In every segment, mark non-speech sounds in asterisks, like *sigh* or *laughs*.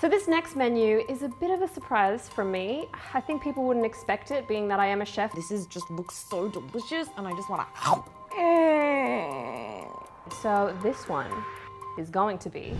So this next menu is a bit of a surprise from me. I think people wouldn't expect it, being that I am a chef. This is just looks so delicious and I just wanna. Eh. So this one is going to be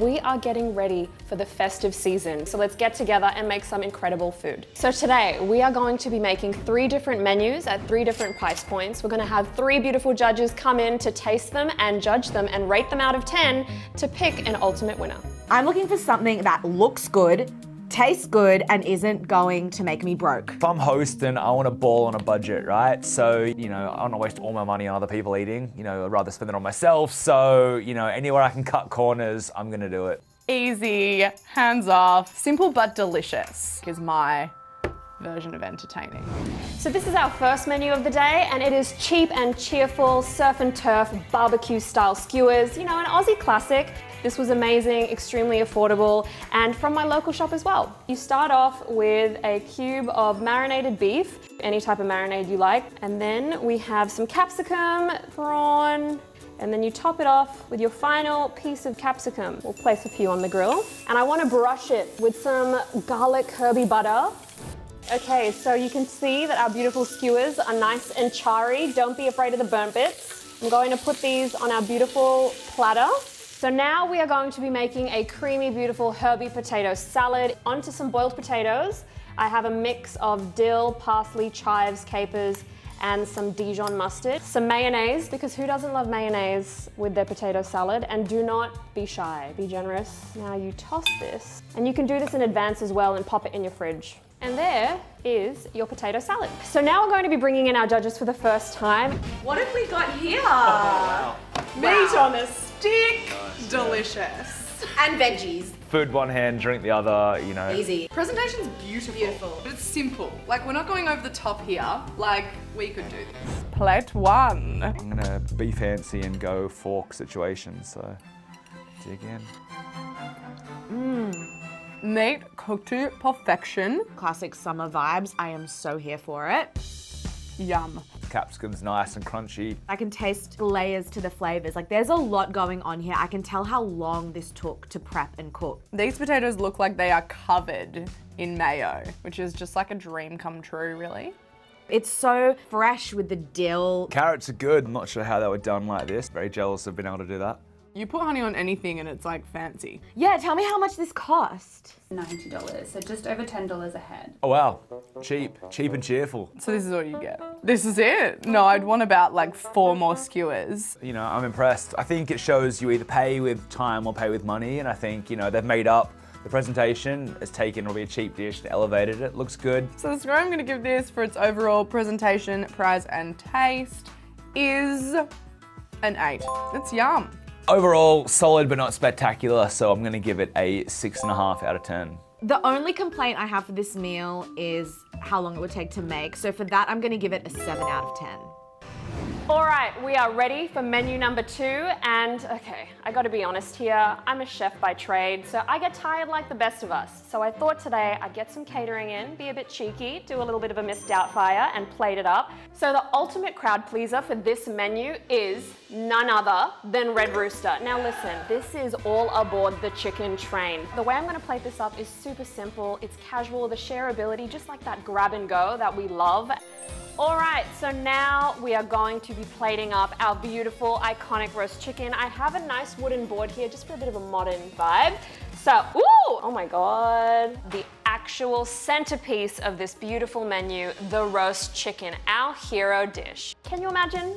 we are getting ready for the festive season. So let's get together and make some incredible food. So today we are going to be making three different menus at three different price points. We're gonna have three beautiful judges come in to taste them and judge them and rate them out of 10 to pick an ultimate winner. I'm looking for something that looks good, tastes good, and isn't going to make me broke. If I'm hosting, I want to ball on a budget, right? So, you know, I don't want to waste all my money on other people eating. You know, I'd rather spend it on myself. So, you know, anywhere I can cut corners, I'm going to do it. Easy, hands off, simple but delicious is my version of entertaining. So this is our first menu of the day and it is cheap and cheerful surf and turf barbecue style skewers, you know, an Aussie classic. This was amazing, extremely affordable, and from my local shop as well. You start off with a cube of marinated beef, any type of marinade you like, and then we have some capsicum, prawn, and then you top it off with your final piece of capsicum. We'll place a few on the grill. And I wanna brush it with some garlic herby butter. Okay, so you can see that our beautiful skewers are nice and charry. Don't be afraid of the burnt bits. I'm going to put these on our beautiful platter. So now we are going to be making a creamy, beautiful herby potato salad. Onto some boiled potatoes. I have a mix of dill, parsley, chives, capers, and some Dijon mustard. Some mayonnaise, because who doesn't love mayonnaise with their potato salad? And do not be shy, be generous. Now you toss this, and you can do this in advance as well and pop it in your fridge. And there is your potato salad. So now we're going to be bringing in our judges for the first time. What have we got here? Oh, wow. Meat on a stick. Delicious. And veggies. Food one hand, drink the other, you know. Easy. Presentation's beautiful. Beautiful. But it's simple. Like, we're not going over the top here. Like, we could do this. Plate one. I'm gonna be fancy and go fork situation, so dig in. Mmm. Meat cooked to perfection. Classic summer vibes. I am so here for it. Yum. Capsicum's nice and crunchy. I can taste layers to the flavors. Like there's a lot going on here. I can tell how long this took to prep and cook. These potatoes look like they are covered in mayo, which is just like a dream come true, really. It's so fresh with the dill. Carrots are good. I'm not sure how they were done like this. Very jealous of being able to do that. You put honey on anything and it's like fancy. Yeah, tell me how much this cost. $90, so just over $10 a head. Oh wow, cheap, cheap and cheerful. So this is all you get? This is it? No, I'd want about like four more skewers. You know, I'm impressed. I think it shows you either pay with time or pay with money, and I think, you know, they've made up the presentation has taken probably a cheap dish and elevated it. Looks good. So the score I'm gonna give this for its overall presentation, price, and taste is an eight. It's yum. Overall, solid but not spectacular, so I'm gonna give it a six and a half out of 10. The only complaint I have for this meal is how long it would take to make. So for that, I'm gonna give it a seven out of 10. All right, we are ready for menu number two. And okay, I gotta be honest here, I'm a chef by trade, so I get tired like the best of us. So I thought today I'd get some catering in, be a bit cheeky, do a little bit of a Miss Doubtfire and plate it up. So the ultimate crowd pleaser for this menu is none other than Red Rooster. Now listen, this is all aboard the chicken train. The way I'm gonna plate this up is super simple, it's casual, the shareability, just like that grab and go that we love. All right, so now we are going to be plating up our beautiful, iconic roast chicken. I have a nice wooden board here just for a bit of a modern vibe. So, ooh, oh my God. The actual centerpiece of this beautiful menu, the roast chicken, our hero dish. Can you imagine?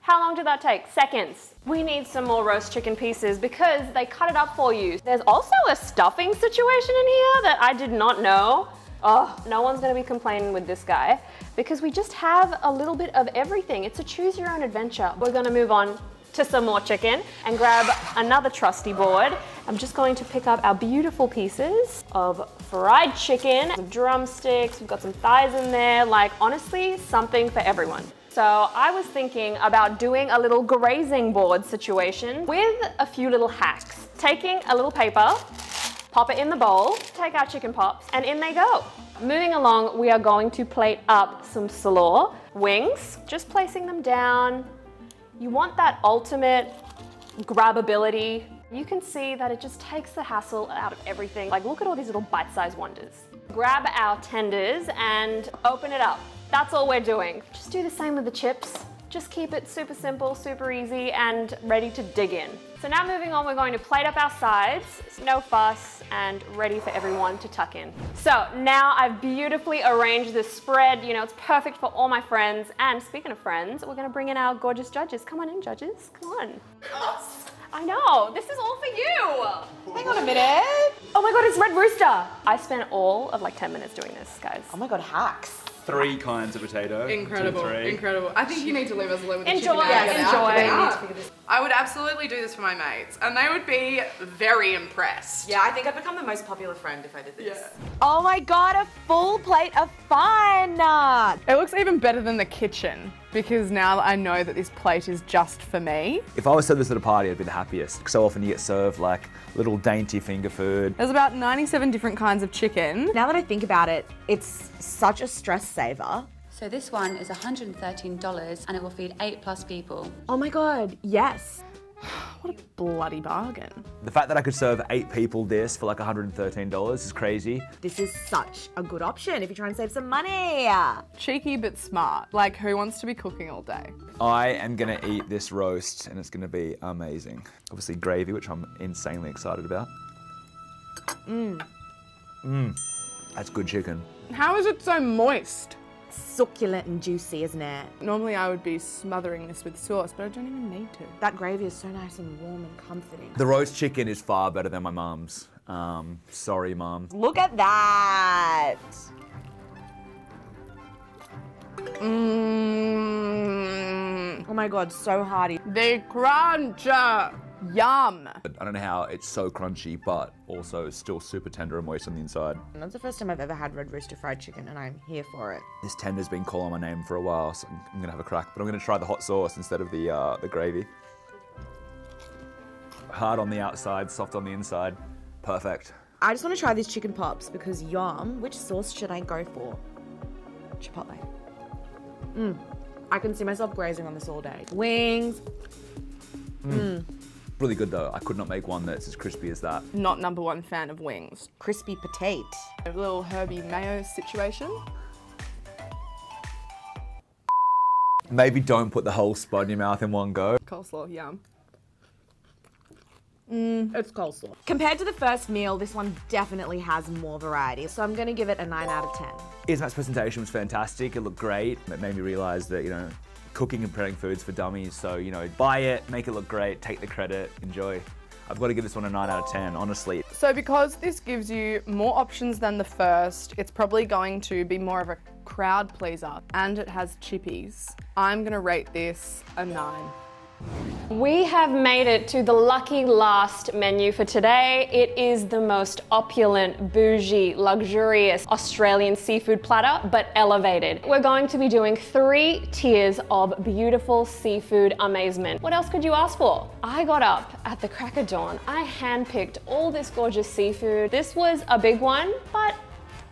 How long did that take? Seconds. We need some more roast chicken pieces because they cut it up for you. There's also a stuffing situation in here that I did not know. Oh, no one's gonna be complaining with this guy because we just have a little bit of everything. It's a choose your own adventure. We're gonna move on to some more chicken and grab another trusty board. I'm just going to pick up our beautiful pieces of fried chicken, some drumsticks, we've got some thighs in there, like honestly, something for everyone. So I was thinking about doing a little grazing board situation with a few little hacks. Taking a little paper, pop it in the bowl, take our chicken pops, and in they go. Moving along, we are going to plate up some slaw wings, just placing them down. You want that ultimate grabbability. You can see that it just takes the hassle out of everything. Like look at all these little bite-sized wonders. Grab our tenders and open it up. That's all we're doing. Just do the same with the chips. Just keep it super simple, super easy, and ready to dig in. So now moving on, we're going to plate up our sides, no fuss, and ready for everyone to tuck in. So now I've beautifully arranged this spread. You know, it's perfect for all my friends. And speaking of friends, we're gonna bring in our gorgeous judges. Come on in, judges, come on. I know, this is all for you. Hang on a minute. Oh my God, it's Red Rooster. I spent all of like 10 minutes doing this, guys. Oh my god, hacks. Three kinds of potato. Incredible, three. incredible. I think you need to leave us alone with the Enjoy, chicken. and get enjoy. out. We Get need out. to I would absolutely do this for my mates, and they would be very impressed. Yeah, I think I'd become the most popular friend if I did this. Yeah. Oh my god, a full plate of fun! It looks even better than the kitchen because now I know that this plate is just for me. If I was served this at a party, I'd be the happiest. So often you get served like little dainty finger food. There's about 97 different kinds of chicken. Now that I think about it, it's such a stress saver. So this one is $113 and it will feed eight plus people. Oh my god, yes. *sighs* What a bloody bargain. The fact that I could serve eight people this for like $113 is crazy. This is such a good option if you try and save some money. Cheeky but smart. Like, who wants to be cooking all day? I am gonna eat this roast and it's gonna be amazing. Obviously gravy, which I'm insanely excited about. Mmm. Mmm. That's good chicken. How is it so moist? Succulent and juicy, isn't it? Normally I would be smothering this with sauce, but I don't even need to. That gravy is so nice and warm and comforting. The roast chicken is far better than my mum's. Um, sorry, mum. Look at that. Mmm. Oh my god, so hearty. The crunch. Yum. I don't know how it's so crunchy, but also still super tender and moist on the inside. And that's the first time I've ever had red rooster fried chicken, and I'm here for it. This tender's been calling my name for a while, so I'm, I'm gonna have a crack. But I'm gonna try the hot sauce instead of the uh, the gravy. Hard on the outside, soft on the inside. Perfect. I just want to try these chicken pops because yum. Which sauce should I go for? Chipotle. Mmm. I can see myself grazing on this all day. Wings. Mm. Mm. Really good though. I could not make one that's as crispy as that. Not number one fan of wings. Crispy potato. A little herby mayo situation. Maybe don't put the whole spud in your mouth in one go. Coleslaw, yum. Mm. It's coleslaw. Compared to the first meal, this one definitely has more variety. So I'm gonna give it a 9 out of 10. Ismat's presentation was fantastic. It looked great. It made me realize that, you know, cooking and preparing foods for dummies. So, you know, buy it, make it look great, take the credit, enjoy. I've got to give this one a 9 out of 10, honestly. So because this gives you more options than the first, it's probably going to be more of a crowd pleaser. And it has chippies. I'm gonna rate this a nine. We have made it to the lucky last menu for today. It is the most opulent, bougie, luxurious Australian seafood platter, but elevated. We're going to be doing three tiers of beautiful seafood amazement. What else could you ask for? I got up at the crack of dawn. I handpicked all this gorgeous seafood. This was a big one, but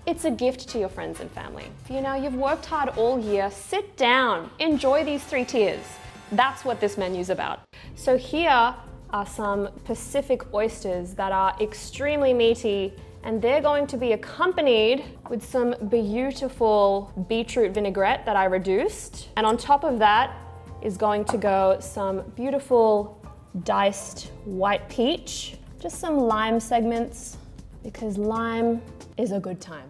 it's a gift to your friends and family. You know, you've worked hard all year. Sit down, enjoy these three tiers. That's what this menu's about. So here are some Pacific oysters that are extremely meaty and they're going to be accompanied with some beautiful beetroot vinaigrette that I reduced. And on top of that is going to go some beautiful diced white peach, just some lime segments because lime is a good time.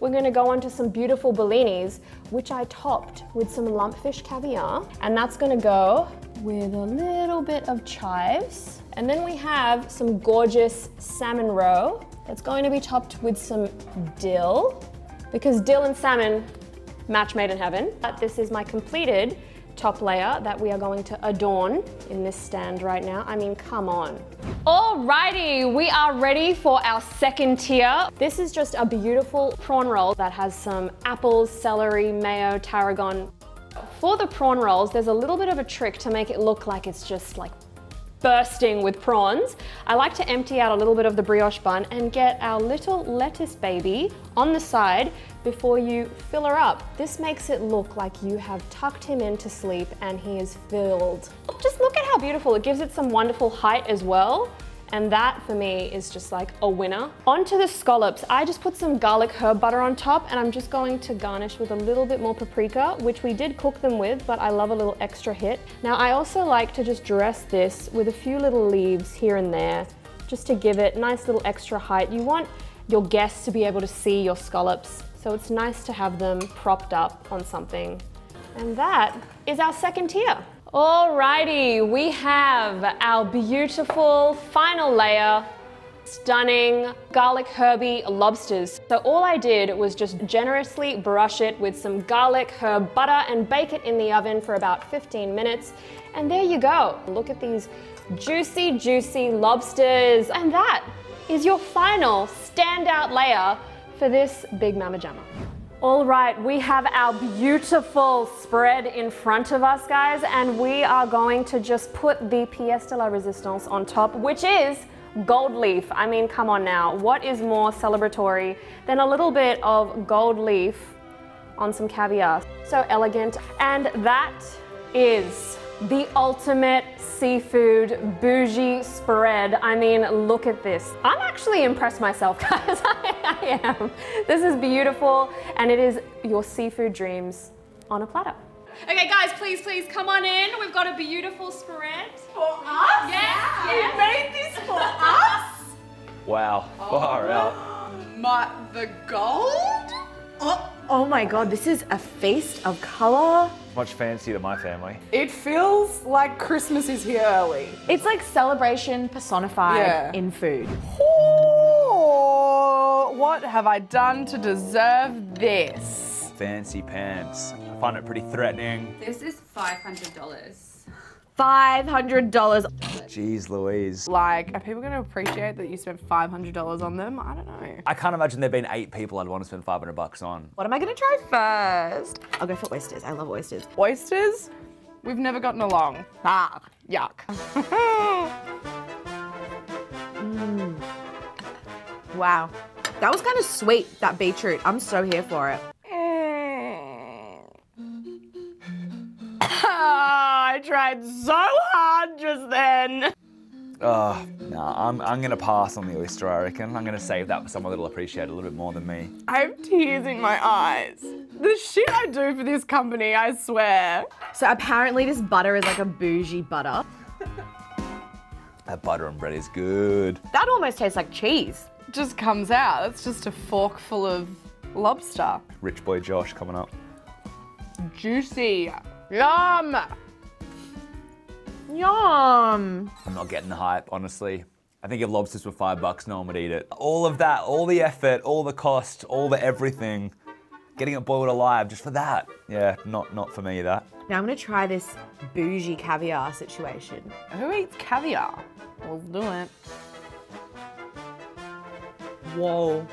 We're gonna go on to some beautiful bellinis, which I topped with some lumpfish caviar. And that's gonna go with a little bit of chives. And then we have some gorgeous salmon roe that's going to be topped with some dill, because dill and salmon match made in heaven. But this is my completed top layer that we are going to adorn in this stand right now. I mean, come on. Alrighty, we are ready for our second tier. This is just a beautiful prawn roll that has some apples, celery, mayo, tarragon. For the prawn rolls, there's a little bit of a trick to make it look like it's just like bursting with prawns, I like to empty out a little bit of the brioche bun and get our little lettuce baby on the side before you fill her up. This makes it look like you have tucked him into sleep and he is filled. Just look at how beautiful. It gives it some wonderful height as well. And that for me is just like a winner. Onto the scallops, I just put some garlic herb butter on top and I'm just going to garnish with a little bit more paprika, which we did cook them with, but I love a little extra hit. Now I also like to just dress this with a few little leaves here and there, just to give it nice little extra height. You want your guests to be able to see your scallops, so it's nice to have them propped up on something. And that is our second tier. Alrighty, we have our beautiful final layer, stunning garlic herby lobsters. So all I did was just generously brush it with some garlic herb butter and bake it in the oven for about 15 minutes. And there you go. Look at these juicy, juicy lobsters. And that is your final standout layer for this Big Mama Jamma. All right, we have our beautiful spread in front of us, guys, and we are going to just put the pièce de la résistance on top, which is gold leaf. I mean, come on now. What is more celebratory than a little bit of gold leaf on some caviar? So elegant. And that is the ultimate seafood bougie spread. I mean, look at this. I'm actually impressed myself, *laughs* guys. I, I am. This is beautiful, and it is your seafood dreams on a platter. Okay, guys, please, please come on in. We've got a beautiful spread. For us? Yes, You yes. made this for us? Wow, oh. far out. My, the gold? Oh, oh my god, this is a feast of color. Much fancier than my family. It feels like Christmas is here early. It's like celebration personified Yeah. in food. Oh, what have I done to deserve this? Fancy pants. I find it pretty threatening. This is $500. $500. Jeez Louise. Like, are people going to appreciate that you spent $500 on them? I don't know. I can't imagine there'd been eight people I'd want to spend 500 bucks on. What am I gonna try first? I'll go for oysters. I love oysters. Oysters? We've never gotten along. Ah, yuck. *laughs* Wow. That was kind of sweet, that beetroot. I'm so here for it. Tried so hard just then. Ah, oh, no, I'm, I'm gonna pass on the oyster, I reckon. I'm gonna save that for someone that'll appreciate it a little bit more than me. I have tears in my eyes. The shit I do for this company, I swear. So apparently this butter is like a bougie butter. That butter and bread is good. That almost tastes like cheese. Just comes out. It's just a fork full of lobster. Rich boy Josh coming up. Juicy. Yum. Yum. I'm not getting the hype, honestly. I think if lobsters were five bucks, no one would eat it. All of that, all the effort, all the cost, all the everything, getting it boiled alive just for that. Yeah, not not for me that. Now I'm gonna try this bougie caviar situation. Who eats caviar? We'll do it. Whoa.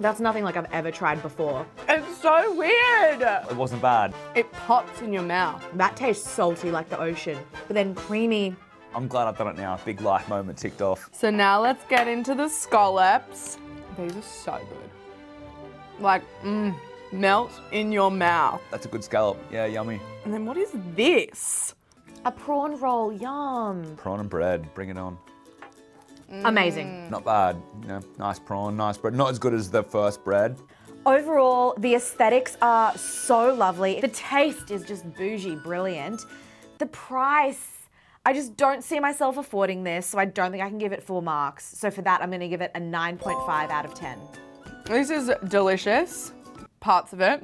That's nothing like I've ever tried before. It's so weird. It wasn't bad. It pops in your mouth. That tastes salty like the ocean, but then creamy. I'm glad I've done it now. Big life moment ticked off. So now let's get into the scallops. These are so good. Like, mmm, melt in your mouth. That's a good scallop. Yeah, yummy. And then what is this? A prawn roll, yum. Prawn and bread, bring it on. Mm. Amazing. Not bad. You know, nice prawn, nice bread. Not as good as the first bread. Overall, the aesthetics are so lovely. The taste is just bougie, brilliant. The price, I just don't see myself affording this, so I don't think I can give it four marks. So for that, I'm gonna give it a 9.5 out of 10. This is delicious, parts of it.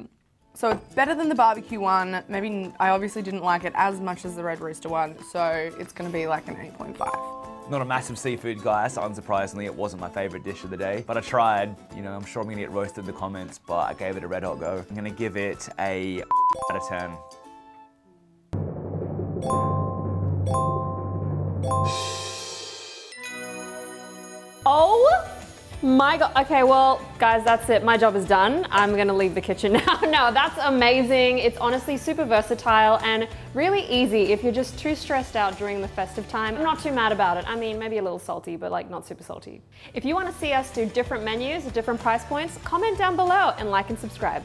So it's better than the barbecue one. Maybe I obviously didn't like it as much as the Red Rooster one, so it's gonna be like an 8.5. Not a massive seafood guy, so unsurprisingly, it wasn't my favorite dish of the day. But I tried. You know, I'm sure I'm gonna get roasted in the comments, but I gave it a red hot go. I'm gonna give it a *laughs* out of 10. My God. Okay, well, guys, that's it. My job is done. I'm gonna leave the kitchen *laughs* now. no, that's amazing. It's honestly super versatile and really easy if you're just too stressed out during the festive time. I'm not too mad about it. I mean, maybe a little salty, but like not super salty. If you wanna see us do different menus at different price points, comment down below and like and subscribe.